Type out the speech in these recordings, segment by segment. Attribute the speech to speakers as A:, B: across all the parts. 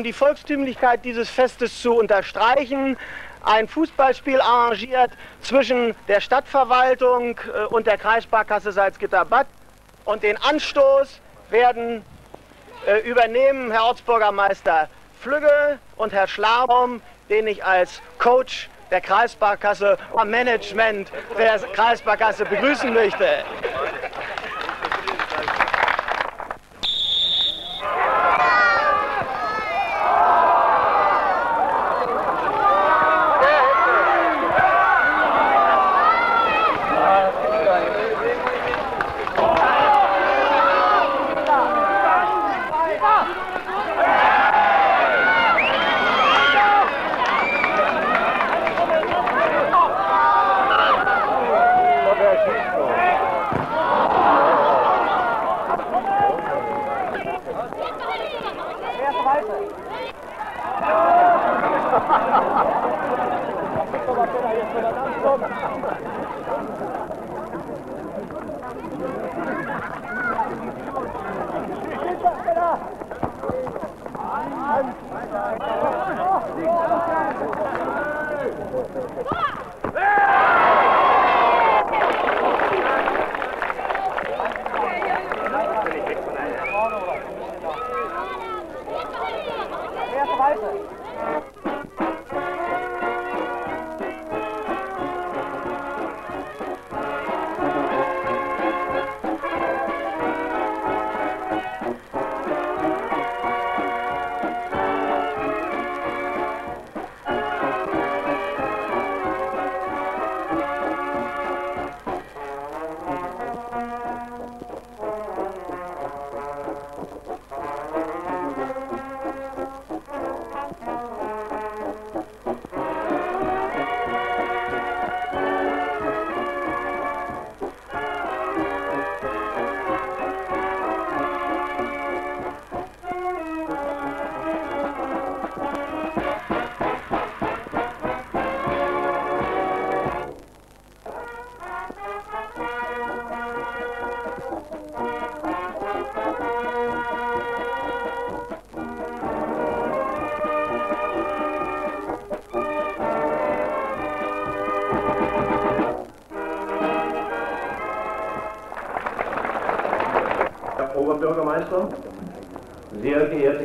A: Um die Volkstümlichkeit dieses Festes zu unterstreichen, ein Fußballspiel arrangiert zwischen der Stadtverwaltung äh, und der Kreissparkasse Salzgitter-Bad. Und den Anstoß werden äh, übernehmen Herr Ortsbürgermeister Flügge und Herr Schlabaum, den ich als Coach der Kreissparkasse Management der Kreissparkasse begrüßen möchte.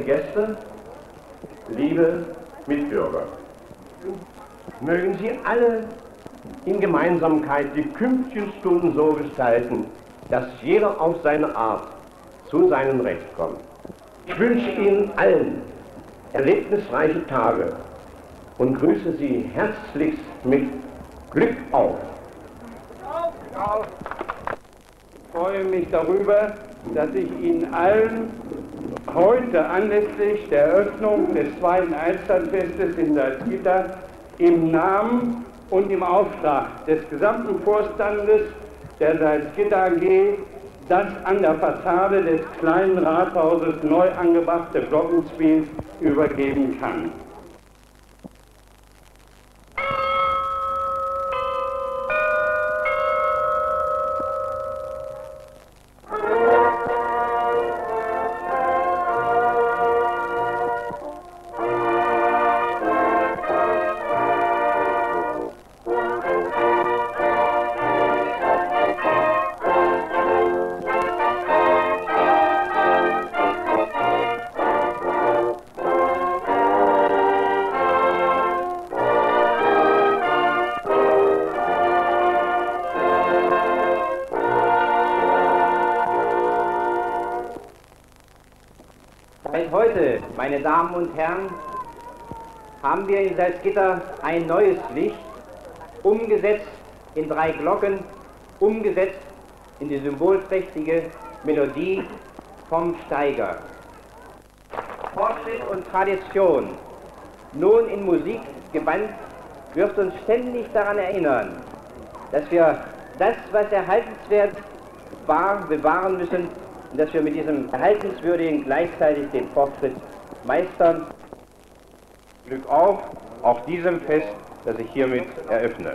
B: Gäste, liebe Mitbürger, mögen Sie alle in Gemeinsamkeit die künftigen Stunden so gestalten, dass jeder auf seine Art zu seinem Recht kommt. Ich wünsche Ihnen allen erlebnisreiche Tage und grüße Sie herzlichst mit Glück auf.
C: Ich freue mich darüber, dass ich Ihnen allen heute anlässlich der Eröffnung des zweiten Altstadtfestes in Salzgitter im Namen und im Auftrag des gesamten Vorstandes der Salzgitter AG das an der Fassade des kleinen Rathauses neu angebrachte Glockenspiel übergeben kann.
D: Meine Damen und Herren, haben wir in Salzgitter ein neues Licht, umgesetzt in drei Glocken, umgesetzt in die symbolträchtige Melodie vom Steiger. Fortschritt und Tradition, nun in Musik gebannt, wirft uns ständig daran erinnern, dass wir das, was erhaltenswert war, bewahren müssen und dass wir mit diesem erhaltenswürdigen gleichzeitig den Fortschritt meistern. Glück auf, auf diesem Fest, das ich hiermit eröffne.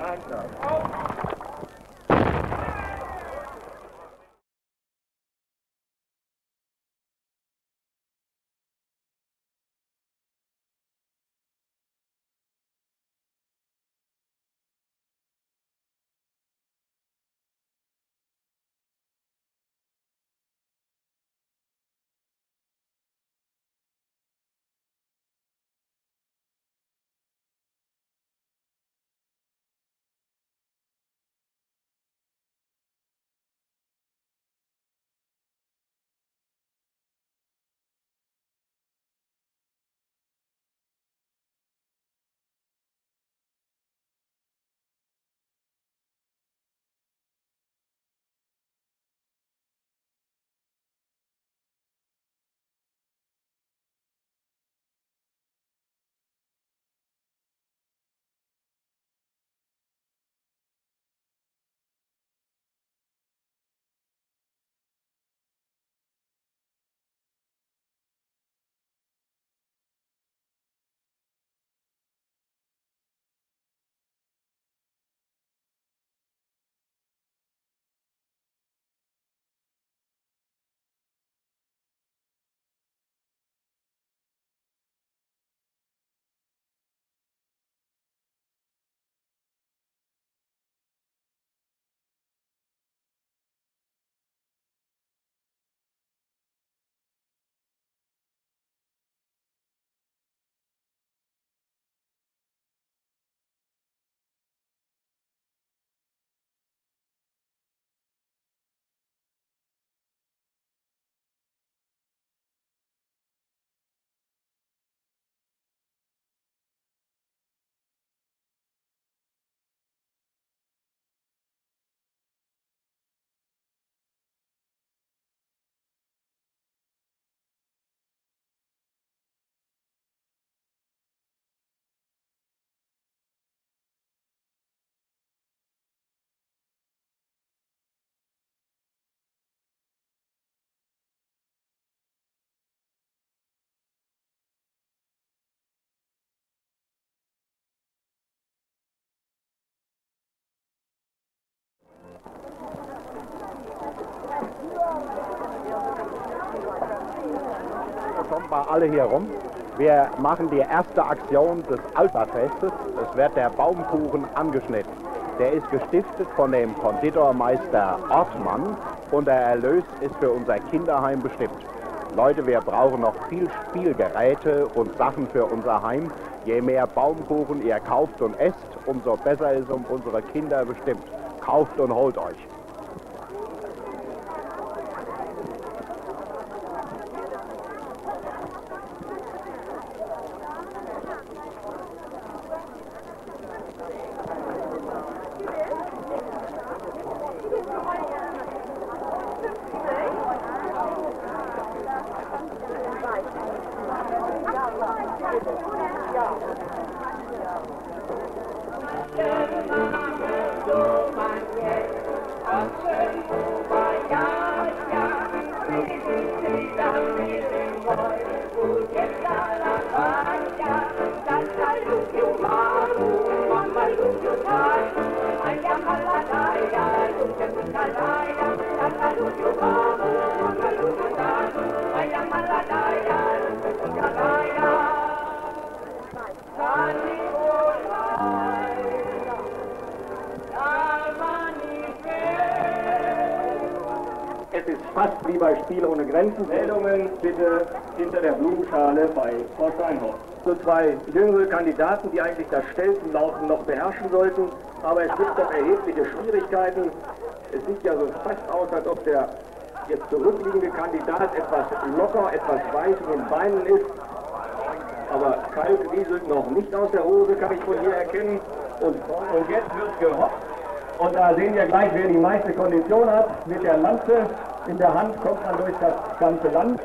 E: Kommt mal alle hier rum. Wir machen die erste Aktion des Alpha-Festes. Es wird der Baumkuchen angeschnitten. Der ist gestiftet von dem Konditormeister Ortmann und der Erlös ist für unser Kinderheim bestimmt. Leute, wir brauchen noch viel Spielgeräte und Sachen für unser Heim. Je mehr Baumkuchen ihr kauft und esst, umso besser ist um unsere Kinder bestimmt. Kauft und holt euch.
F: Thank you. Fast wie bei Spiel ohne Grenzen. Meldungen bitte hinter der Blumenschale bei Frau Steinhorst. So zwei jüngere Kandidaten, die eigentlich das Stelzenlaufen noch beherrschen sollten, aber es gibt doch erhebliche Schwierigkeiten. Es sieht ja so fast aus, als ob der jetzt zurückliegende Kandidat etwas locker, etwas weich in den Beinen ist. Aber Kalk rieselt noch nicht aus der Hose, kann ich von hier erkennen. Und, und jetzt wird gehoppt. Und da sehen wir gleich, wer die meiste Kondition hat. Mit der Lanze in der Hand kommt man durch das ganze Land.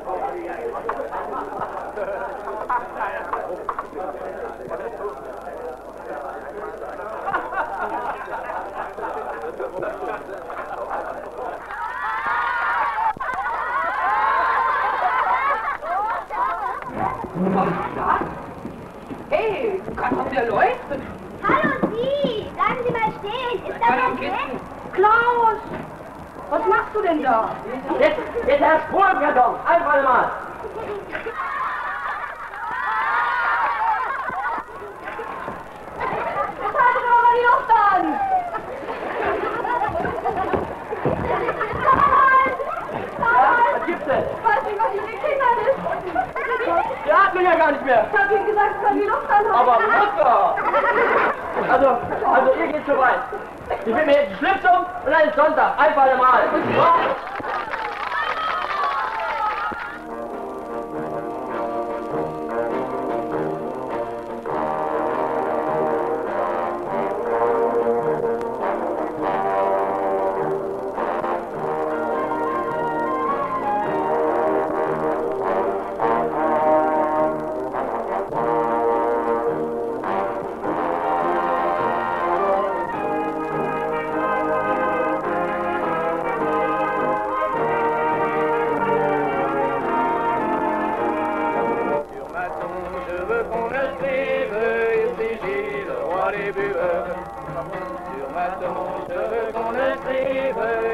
G: Hey, du kannst doch wieder leuchten.
H: Hallo Sie, bleiben Sie mal stehen. Ist das
G: Verdammt,
H: okay?
G: Kisten. Klaus, was machst du denn da?
D: Jetzt, jetzt erst Kohlenkarton, einfach mal.
G: Die? Ich weiß nicht, was mit den Kindern ist.
D: Wir atmen ja gar nicht mehr.
G: Ich hab ihnen gesagt, sie sollen die Luft anhalten.
D: Aber locker! Also, also ihr geht zu weit. Ich will mir jetzt einen Schlips um und dann ist Sonntag. Einfach mal.
I: Attends, je veux qu'on le
J: suive.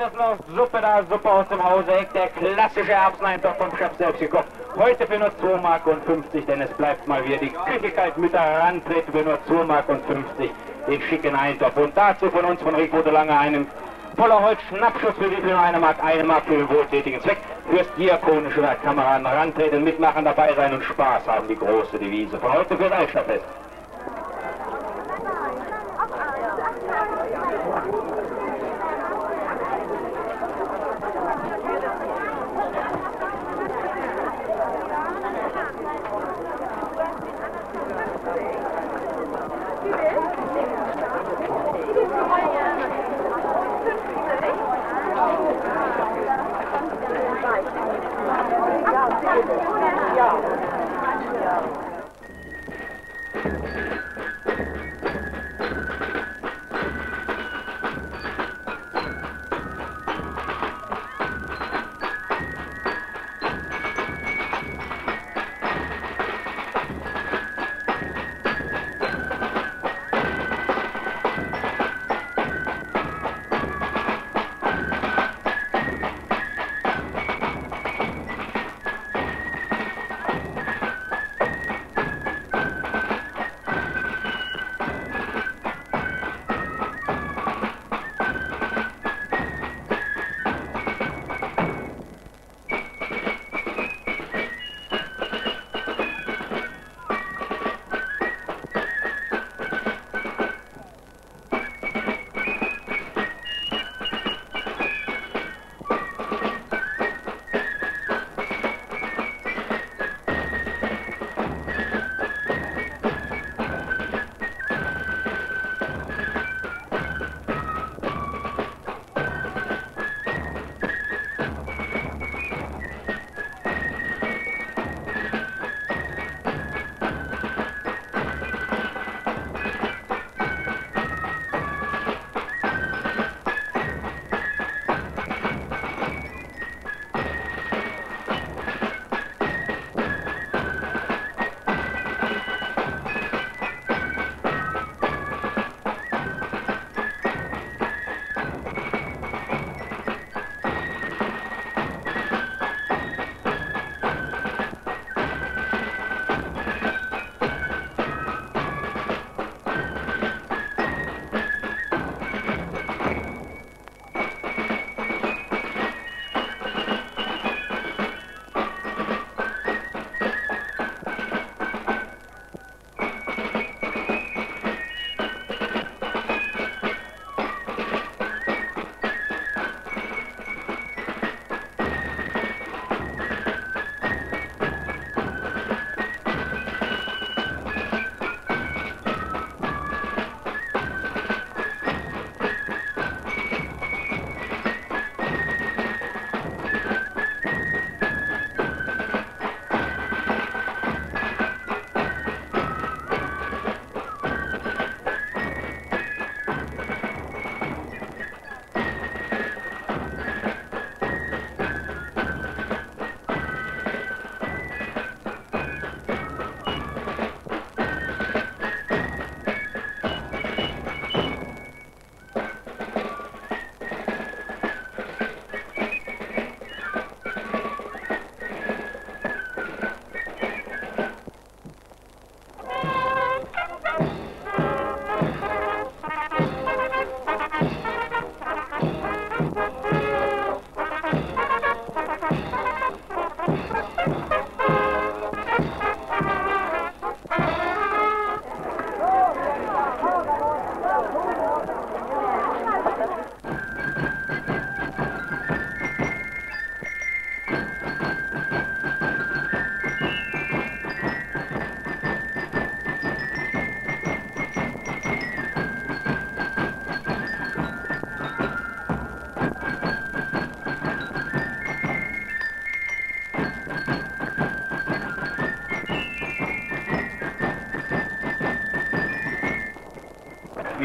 J: Noch Suppe da, Suppe aus dem Hause Eck, der klassische Erbseneintopf vom Chef selbst gekocht. Heute für nur 2 Mark und 50, denn es bleibt mal wieder die Küche kalt mit der rantreten für nur 2 Mark und 50 den schicken Eintopf. Und dazu von uns von Rico de Lange einen voller Holz Schnappschuss für viel nur eine Mark, eine Mark für den wohltätigen Zweck. Fürs diakonische Werk Kameraden rantreten, mitmachen, dabei sein und Spaß haben, die große Devise. Von heute fürs Eichstadtfest.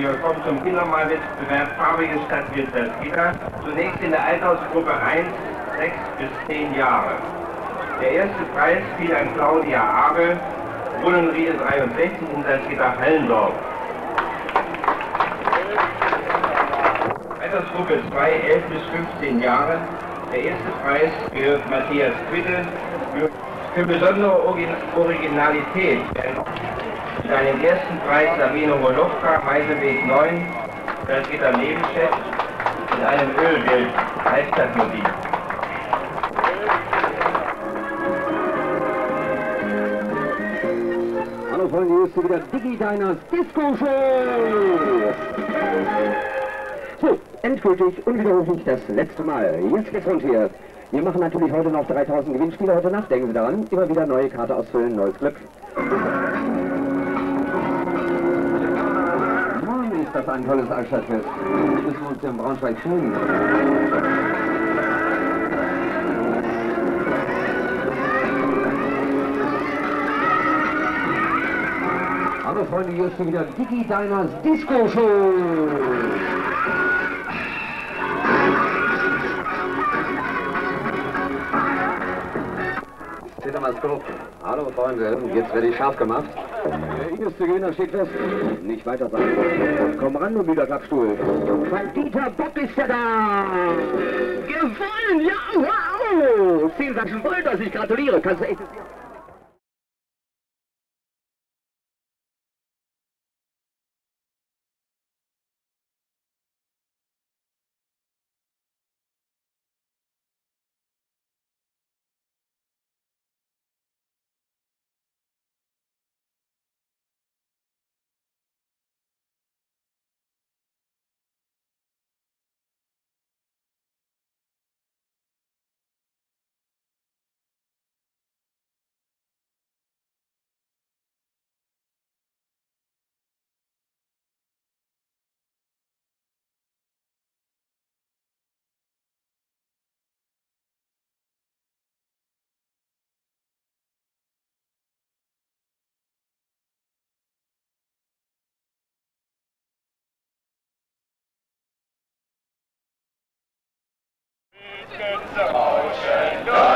K: Wir kommen zum Kindermalwettbewerb Farbiges Stadtbild Salzgitter. Zunächst in der Altersgruppe 1, 6 bis 10 Jahre. Der erste Preis fiel an Claudia Abel, Brunnenriede 63 in Salzgitter-Hallendorf. Altersgruppe 2, 11 bis 15 Jahre. Der erste Preis gehört Matthias Quitte für, für besondere Originalität. Mit einem ersten Preis Sabine Rolowka, Meiseweg 9, Salzgitter Nebenstedt, in einem Ölbild, Altstadtmotiv.
L: Hallo Freunde, hier ist wieder Digi Diners Disco Show. So, endgültig, unwiderruflich das letzte Mal. Jetzt geht's rund hier. Wir machen natürlich heute noch 3000 Gewinnspiele heute Nacht. Denken Sie daran, immer wieder neue Karte ausfüllen, neues Glück. Das ein tolles Altstadtfest. Müssen wir uns ja in Braunschweig schön. Hallo Freunde, hier ist wieder Digi Diners Disco Show. Zittermaskop. Hallo Freunde, jetzt werde ich scharf gemacht. Der erste Gewinner steht fest. Nicht weiter sagen. Komm ran, du müder Klappstuhl. Weil Dieter Bock ist ja da. Gewonnen, ja, wow. Zehn Sachsen Wolters, ich gratuliere. Kannst du echt...
M: Motion,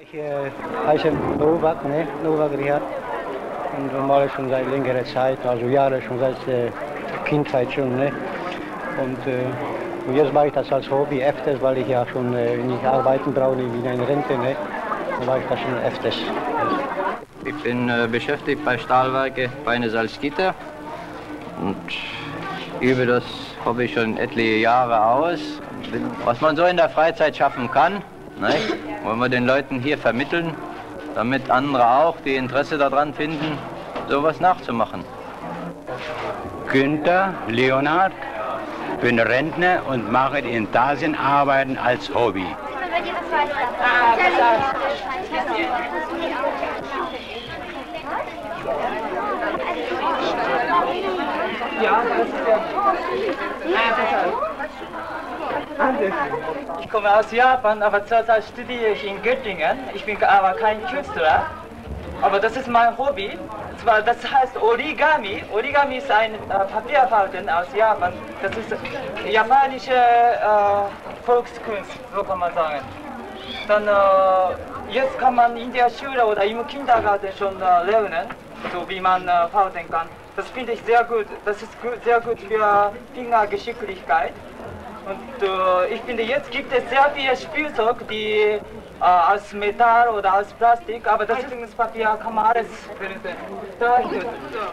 M: Ich äh, heiße Novak, ne? Novak Richard. Und male schon seit längerer Zeit, also Jahre schon seit äh, Kindheit schon. Ne? Und, äh, und jetzt mache ich das als Hobby öfters, weil ich ja schon äh, nicht arbeiten brauche, wie in einer Rente. Ne? Dann mache ich das schon öfters.
N: Ich bin äh, beschäftigt bei Stahlwerke bei einer Salzgitter und übe das Hobby schon etliche Jahre aus. Was man so in der Freizeit schaffen kann, ne? Wollen wir den Leuten hier vermitteln, damit andere auch, die Interesse daran finden, sowas nachzumachen.
O: Günther Leonhard, bin Rentner und mache die Intarsienarbeiten als Hobby.
P: Ja, das ist Ich komme aus Japan, aber zurzeit studiere ich in Göttingen. Ich bin aber kein Künstler. Aber das ist mein Hobby. Zwar, das heißt Origami. Origami ist ein äh, Papierfalten aus Japan. Das ist japanische äh, Volkskunst, so kann man sagen. Dann äh, jetzt kann man in der Schule oder im Kindergarten schon äh, lernen, so wie man äh, falten kann. Das finde ich sehr gut. Das ist gut, sehr gut für Fingergeschicklichkeit. Und äh, ich finde, jetzt gibt es sehr viele Spielzeug, die äh, aus Metall oder aus Plastik, aber das Zeitungspapier kann man alles benutzen. Da.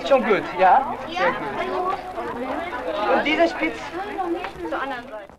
P: Schon gut, ja? Sehr gut. Und diese Spitz... Zur anderen Seite.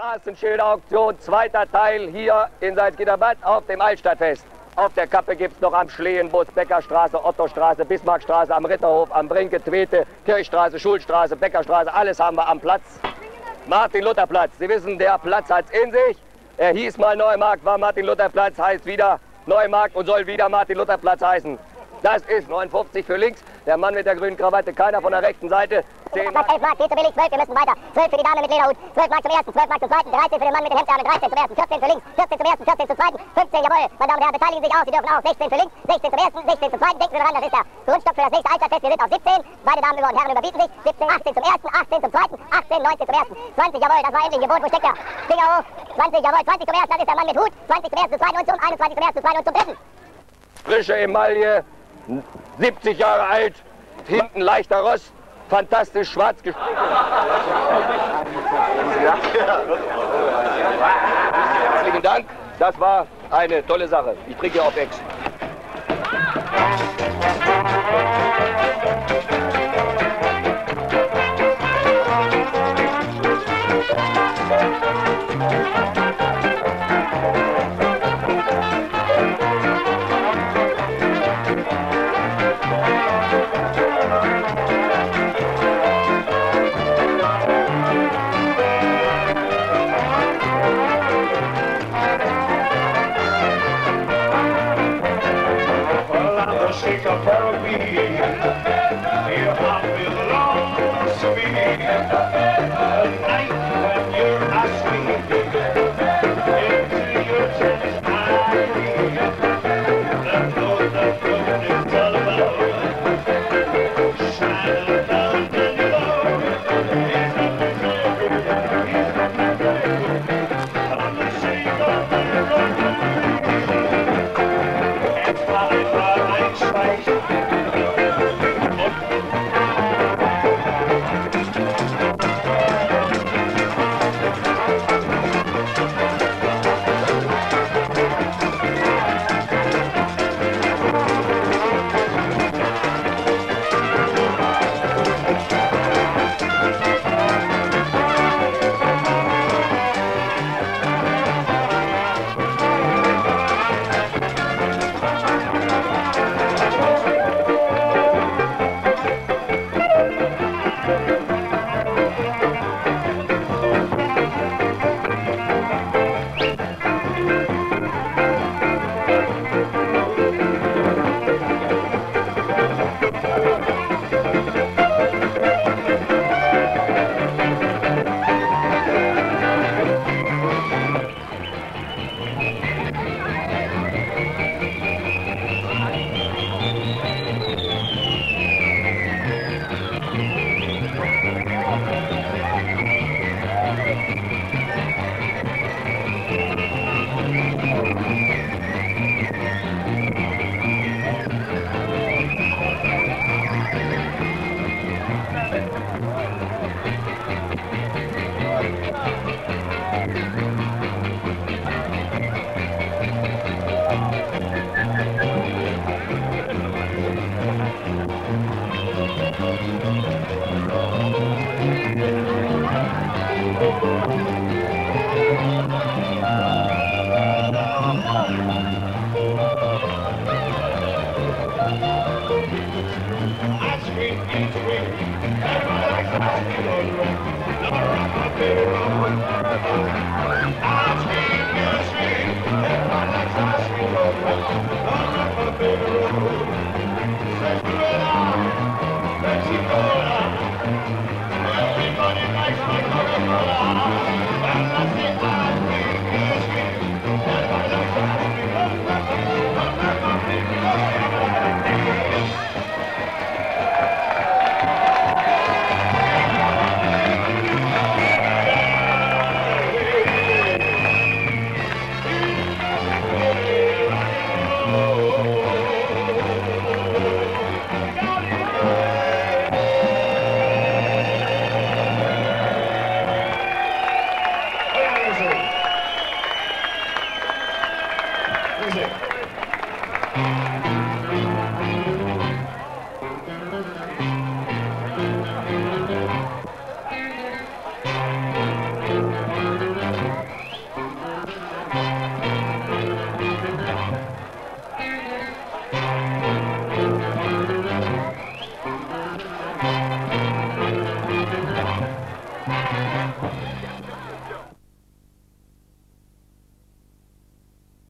Q: Straßenschilderauktion, zweiter Teil hier in Salzgitterbad auf dem Altstadtfest. Auf der Kappe gibt es noch am Schlehenbus, Beckerstraße, Ottostraße, Bismarckstraße, am Ritterhof, am Brinke, Twete, Kirchstraße, Schulstraße, Beckerstraße, alles haben wir am Platz. Martin-Luther-Platz. Sie wissen, der Platz hat es in sich. Er hieß mal Neumarkt, war Martin-Luther-Platz, heißt wieder Neumarkt und soll wieder Martin-Luther-Platz heißen. Das ist 59 für links, der Mann mit der grünen Krawatte, keiner von der rechten Seite. 10
R: Mark. 11 Mark, viel zu billig, 12, wir müssen weiter. 12 für die Dame mit Lederhut, 12 Mark zum ersten, 12 Mark zum zweiten, 13 für den Mann mit dem Hemdärmel, 13 zum ersten, 14 für links, 14 zum ersten, 14 zum zweiten, 15, jawohl, meine Damen und Herren, beteiligen sich auch, Sie dürfen auch, 16 für links, 16 zum ersten, 16 zum zweiten, denken Sie daran, das ist der Grundstock für das nächste Altstadtfest, wir sind auf 17, beide Damen und Herren überbieten sich, 17, 18 zum ersten, 18 zum zweiten, 18, 19 zum ersten, 20, jawohl, das war endlich Gebot, wo steckt der? Finger hoch, 20, jawohl, 20 zum ersten, das ist der Mann mit Hut, 20 zum ersten, zum zweiten und zum 21 zum ersten, zum zweiten und zum dritten.
Q: Frische Emaille, 70 Jahre alt, hinten leichter Rost, fantastisch schwarz gestrichen. Herzlichen Dank, das war eine tolle Sache. Ich trinke auf Ex.